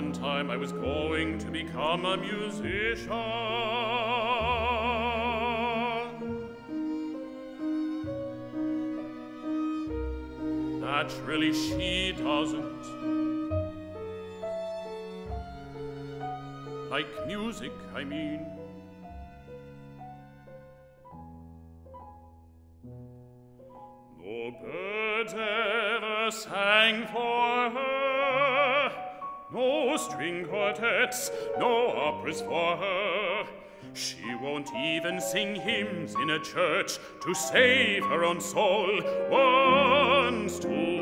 one time I was going to become a musician. Naturally, she doesn't. Like music, I mean. No birds ever sang for her, No string quartets, no operas for her. She won't even sing hymns in a church to save her own soul once too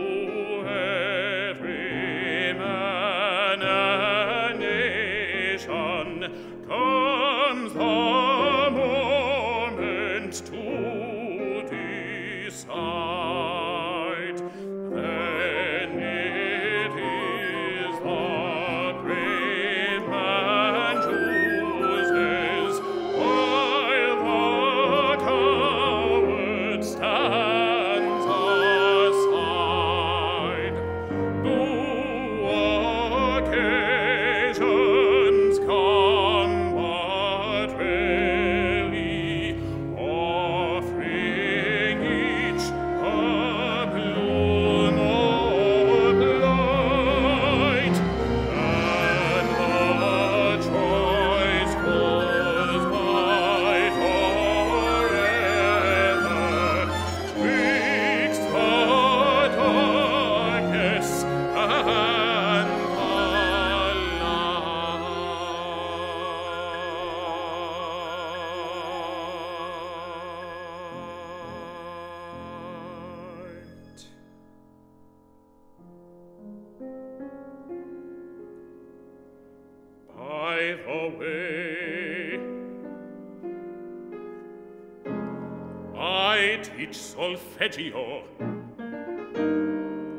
I teach solfeggio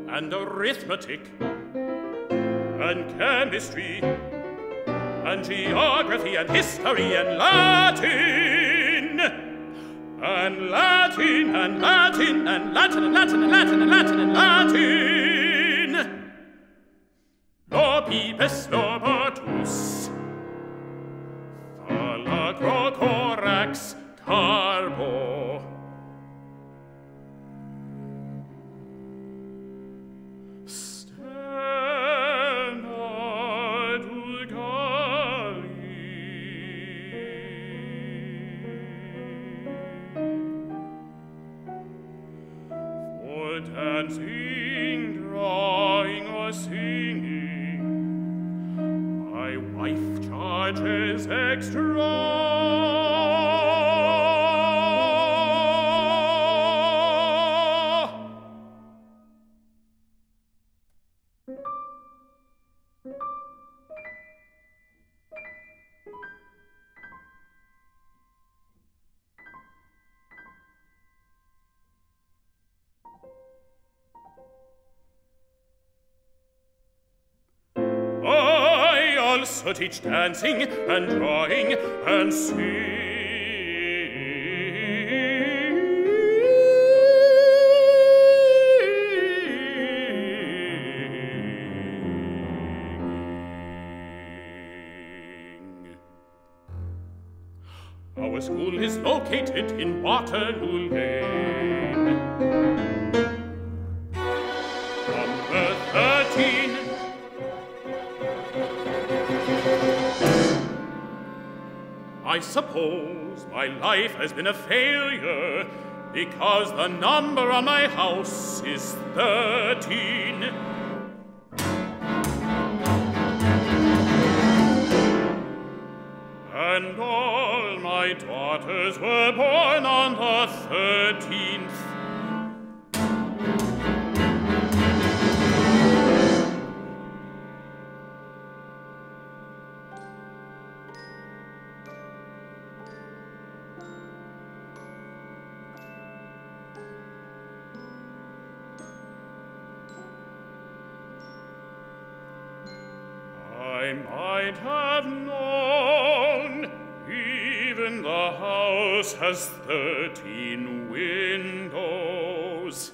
and arithmetic and chemistry and geography and history and Latin and Latin and Latin and Latin and Latin and Latin and Latin and Latin. Lobipes lobatus Phalacrocorax carbo dancing, drawing or singing. My wife charges extra. Also teach dancing and drawing and singing. Our school is located in Waterloo Lane. I suppose my life has been a failure because the number on my house is 13. And all my daughters were born on the 13th. I might have known. Even the house has thirteen windows.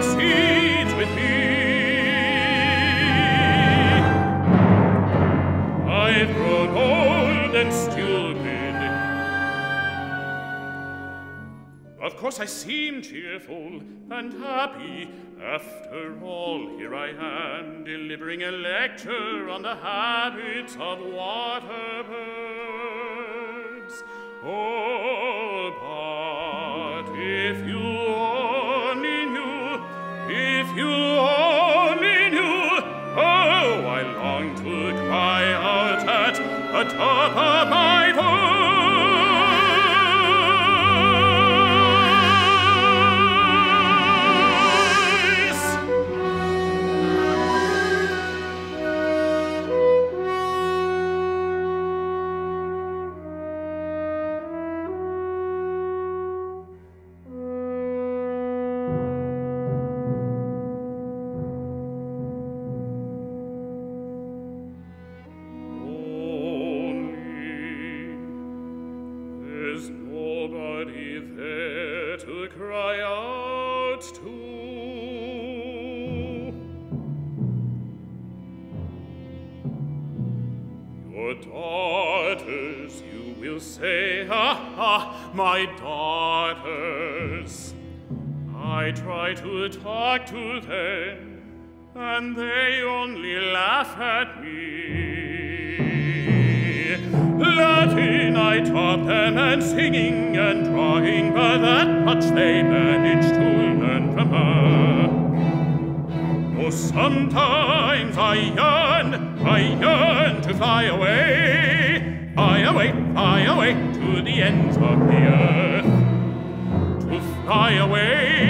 succeed. Course I seem cheerful and happy. After all, here I am, delivering a lecture on the habits of water birds. Oh, but if you only knew, if you only knew, oh, I long to cry out at the top of my my daughters. I try to talk to them, and they only laugh at me. Latin I taught them, and singing and drawing, but that much they managed to learn from her. Oh, sometimes I I yearn to fly away, fly away, fly away, to the ends of the earth. To fly away